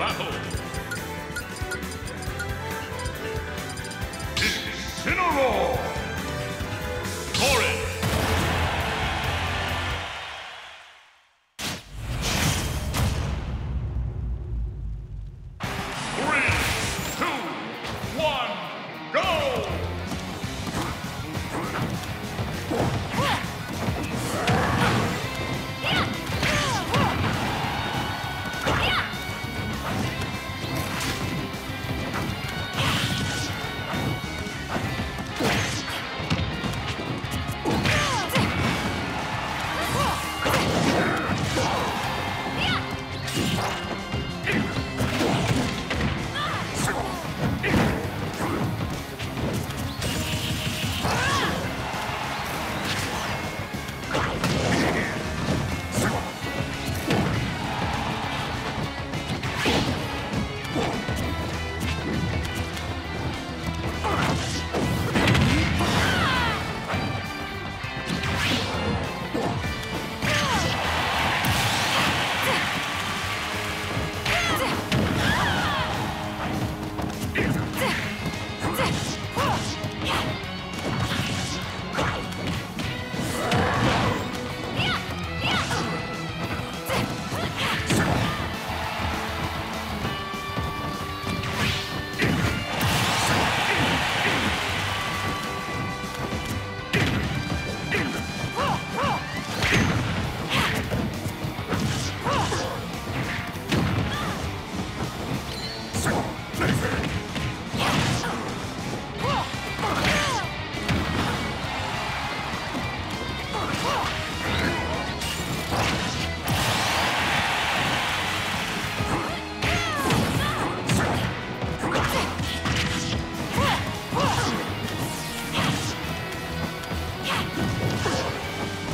battle. Incineroar!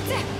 That's it.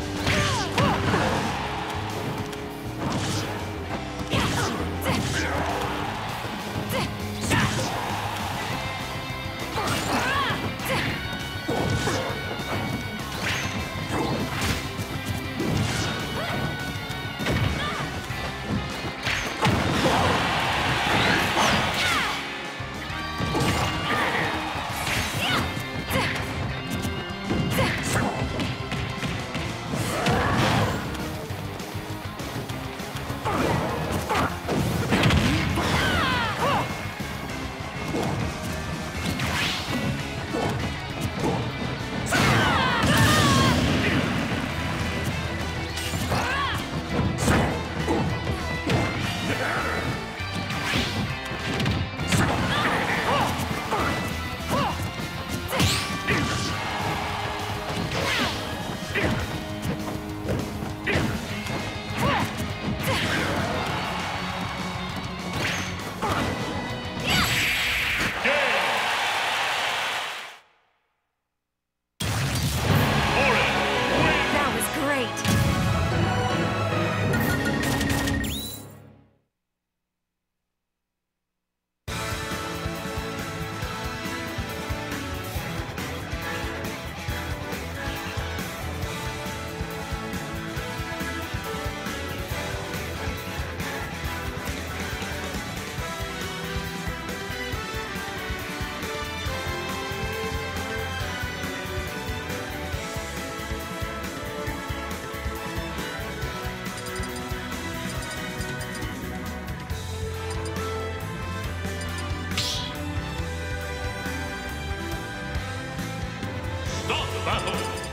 battle.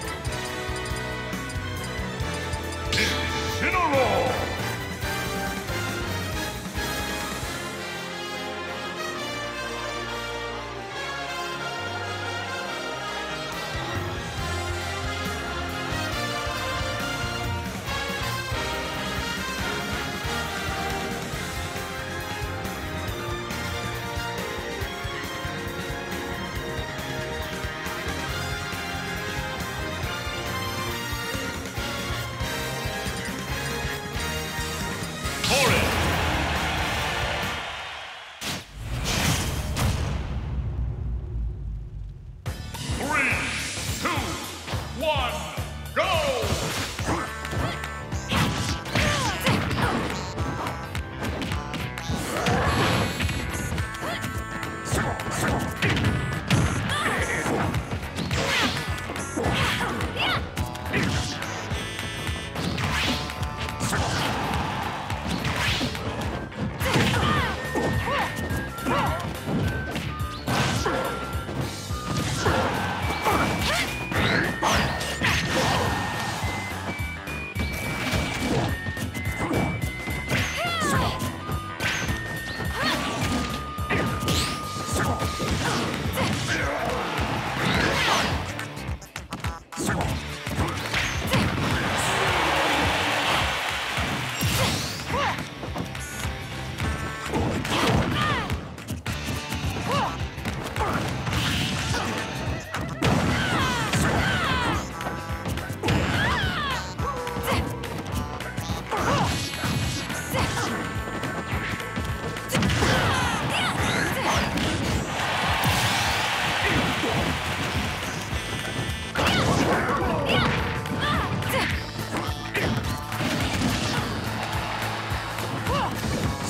one, go!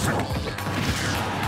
Let's go.